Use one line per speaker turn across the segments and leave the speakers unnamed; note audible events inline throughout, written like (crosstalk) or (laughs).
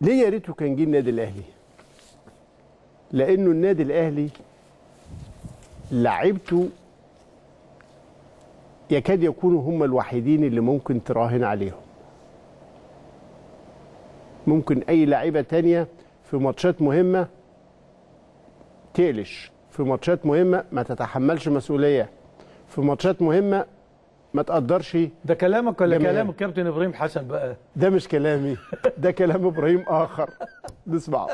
ليه يا ريته كان جه النادي الأهلي؟ لأنه النادي الأهلي لعيبته يكاد يكونوا هم الوحيدين اللي ممكن تراهن عليهم. ممكن أي لعيبة تانية في ماتشات مهمة تقلش في ماتشات مهمة ما تتحملش مسؤولية في ماتشات مهمة ما تقدرش.
ده كلامك ولا. كلام الكابتن إبراهيم حسن بقى؟
ده مش كلامي. ده كلام إبراهيم آخر. نسمعه.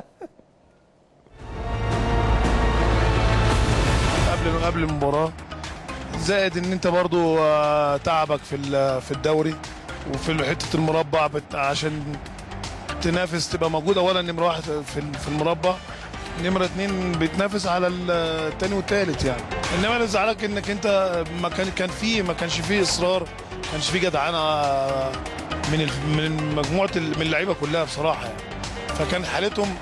قبل قبل المباراة زائد إن أنت برضو آه، تعبك في ال- في الدوري وفي حتة المربع بت- عشان تنافس تبقى موجود اولا نمره واحد في ال- في المربع. نمرة اتنين بتنافس على ال- التاني والتالت يعني. إنما اللي زعلك إنك أنت ما كان كان في ما كانش فيه إصرار ما كانش فيه جدعنة من من مجموعة من اللعيبة كلها بصراحة يعني. فكان حالتهم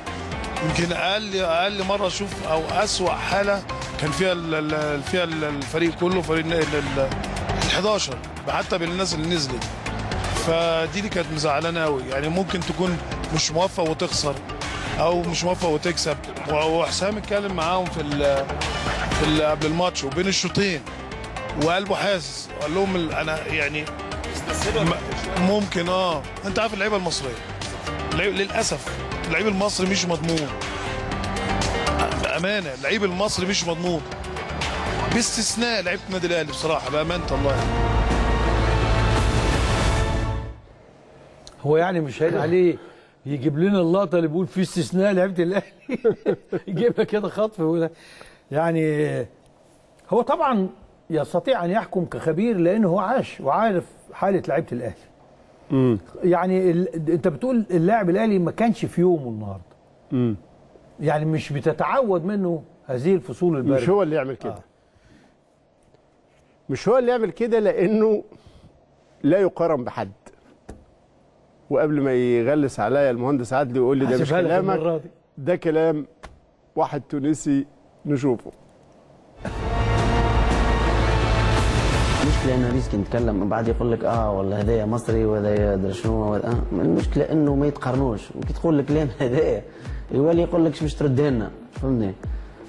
يمكن أقل أقل مرة أشوف أو أسوأ حالة كان فيها فيها ال- الفريق كله فريق ال 11 حتى بالناس اللي نزلت. فدي اللي كانت مزعلانة قوي يعني ممكن تكون مش موفق وتخسر. أو مش موفق وتكسب. وحسام اتكلم معاهم في ال في ال قبل الماتش وبين الشوطين. وقلبه حاسس قال لهم أنا يعني ممكن آه. أنت عارف اللعيبة المصرية. للأسف اللعيب المصري مش مضمون. بأمانة اللعيب المصري مش مضمون. باستثناء لعيبة النادي الأهلي بصراحة بأمانة الله. يعني.
هو يعني مش هين عليه يجيب لنا اللقطة اللي بيقول في استثناء لعيبة الأهلي. (laughs) يجيبها كده خطف ولا- يعني هو طبعا يستطيع أن يحكم كخبير لأنه هو عاش وعارف حالة لعيبة الأهلي. يعني ال... أنت بتقول اللاعب الأهلي ما كانش في يومه النهارده. يعني مش بتتعود منه هذه الفصول الباردة.
مش هو اللي يعمل كده. مش هو اللي يعمل كده لأنه لا يقارن بحد. وقبل ما يغلس عليا المهندس عدلي ويقول لي ده مش كلامك. ده كلام واحد تونسي نشوفه
المشكلة إنه ريسك نتكلم من بعد يقول لك آه والله هذايا مصري وهذايا درا شنو وهذا- آه. المشكلة إنه ما يتقارنوش وكي تقول الكلام هذايا يولي يقول لك باش ترد لنا فهمني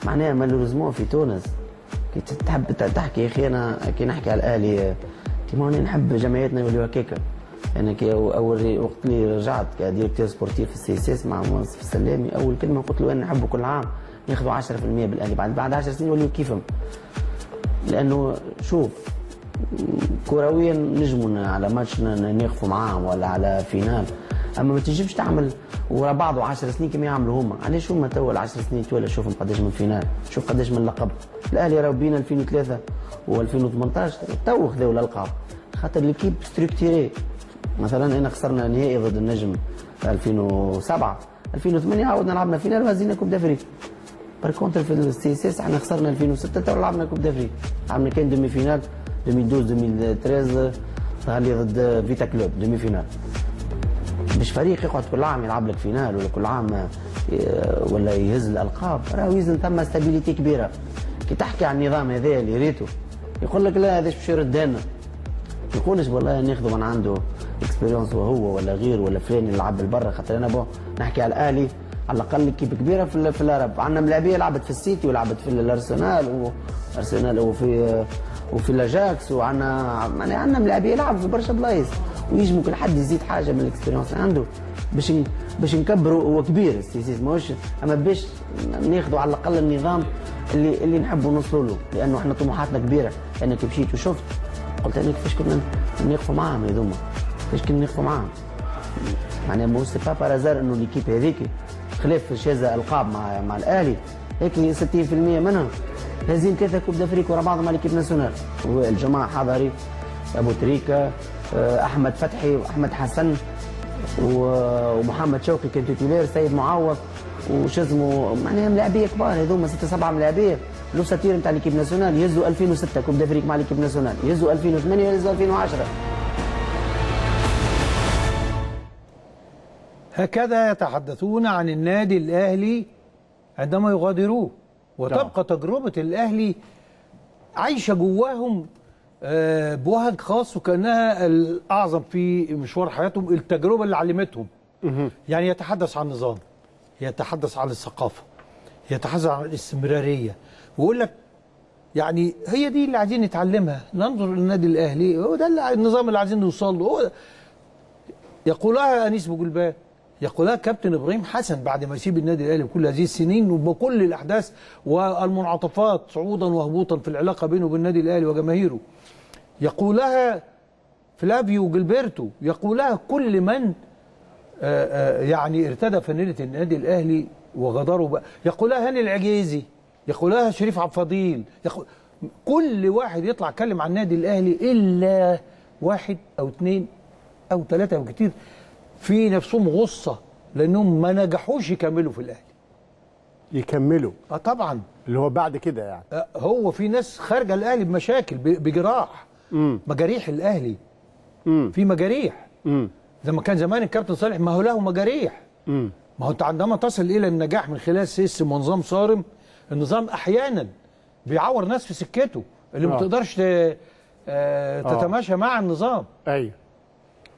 معناها malheureusement في تونس كي تحب تحكي يا أخي أنا كي نحكي على الاهلي كي ماني نحب جمعيتنا يوليو هكاكا أنا كي أول وقت اللي رجعت ك directeur sportif في ال CSS مع منصف السلامي. أول كلمة قلت له أنا نحبه كل عام ناخذوا 10% بالاهلي بعد بعد 10 سنين يوليو كيفهم؟ لأنه شوف كرويا نجموا على ماتش نقفوا معاهم ولا على finale. أما ما تنجمش تعمل ورا بعض 10 سنين كما يعملوا هما. علاش هما تو ال 10 سنين تولى شوفهم قداش من finale؟ شوف قداش من لقب. الأهلي راهو بين 2003 و2018 تو خذوا الألقاب. خاطر l'équipe structurée مثلا انا خسرنا نهائي ضد النجم في 2007 2008 عاودنا لعبنا finale وهزينا coupe d'Afrique par contre في ال CSS إحنا خسرنا 2006 تو لعبنا coupe d'Afrique لعبنا كان demi-finale 2012 2013 ظهر لي ضد فيتا كلوب demi-finale مش فريق يقعد كل عام يلعب لك finale ولا كل عام آه، ولا يهز الألقاب راه يلزم ثم stabilité كبيرة. كي تحكي عن النظام هذا اللي ريته يقول لك لا هذاش باش يرد لنا يقولش والله ناخذه من عنده. expérience وهو ولا غير ولا فلان يلعب بالبرا خاطر أنا بو نحكي على الأهلي على الأقل équipe كبيرة في في العرب عندنا ملاعبية لعبت في السيتي ولعبت في الأرسنال وارسنال وفي وفي الأجاكس وعندنا يعني عندنا ملاعبية لعبوا في برشا بلايص. ويجي ممكن حد يزيد حاجة من ال expérience عنده. باش باش نكبروا هو كبير ال CSS ماهوش أما باش ناخذوا على الأقل النظام اللي اللي نحبوا نوصلوا له. لأنه إحنا طموحاتنا كبيرة. لانك مشيت وشفت قلت أنا كيفاش كنا نقفوا معاهم هذوما؟ كيفاش كنا نقفوا معاهم معناها mais c'est pas par hasard انه l'équipe هذيك خلاف شاذة القاب مع مع الاهلي هيك 60% منهم هازين ثلاثة coupes d'Afrique ورا بعض مع l'équipe nationale والجماعه حضري ابو تريكه احمد فتحي واحمد حسن ومحمد شوقي كان titulaire سيد معوض وش اسمه معناها ملاعبيه كبار هذوما ستة سبعة ملاعبيه l'ossature نتاع l'équipe nationale يهزوا 2006 coupe d'Afrique مع l'équipe nationale يهزوا 2008 يهزوا 2010
هكذا يتحدثون عن النادي الأهلي عندما يغادروه وتبقى تجربة الأهلي عايشة جواهم آه، بوهج خاص وكأنها الأعظم في مشوار حياتهم التجربة اللي علمتهم. يعني يتحدث عن النظام يتحدث عن الثقافة يتحدث عن الاستمرارية ويقول لك يعني هي دي اللي عايزين نتعلمها. ننظر للنادي الأهلي هو ده النظام اللي عايزين نوصل له. هو. يقولها أنيس بوجلبان يقولها كابتن إبراهيم حسن بعد ما يسيب النادي الأهلي بكل هذه السنين وبكل الأحداث والمنعطفات صعودا وهبوطا في العلاقة بينه وبين النادي الأهلي وجماهيره. يقولها فلافيو جilberto يقولها كل من آه، آه، يعني ارتدى فانيله النادي الأهلي وغدره بقى. يقولها هاني العجيزي يقولها شريف عبد الفضيل يقول كل واحد يطلع يتكلم عن النادي الأهلي إلا واحد أو اثنين أو ثلاثة أو كتير. في نفسهم غصة لأنهم ما نجحوش يكملوا في الأهلي.
يكملوا.
آه طبعا.
اللي هو بعد كده يعني.
آه، هو في ناس خارجة الأهلي بمشاكل بجراح.
امم
مجاريح الأهلي.
امم
في مجاريح.
امم
زي ما كان زمان الكابتن صالح ما هو له مجاريح.
امم
ما هو انت عندما تصل إلى النجاح من خلال سيستم ونظام صارم النظام أحيانا بيعور ناس في سكته اللي ما
آه.
تقدرش ت- آه، تتماشى مع النظام.
أيوه.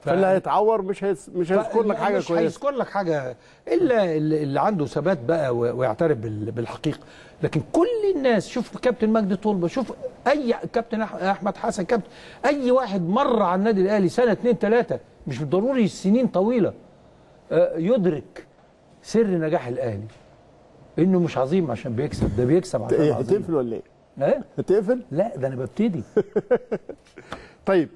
فاللي هيتعور مش هيس... مش هيذكر لك حاجة
مش
كويسة.
هيذكر لك حاجة. إلا اللي اللي عنده ثبات بقى و- ويعترف بال- بالحقيقة. لكن كل الناس شوف كابتن مجدي طلبه شوف أي كابتن أح- أحمد حسن كابتن أي واحد مر على النادي الأهلي سنة اتنين ثلاثة مش ضروري سنين طويلة آه، يدرك سر نجاح الأهلي. إنه مش عظيم عشان بيكسب. ده بيكسب عشان
إيه
عظيم.
هتقفل ولا إيه؟
إيه؟
هتقفل؟
لا ده أنا ببتدي. (laughs)
طيب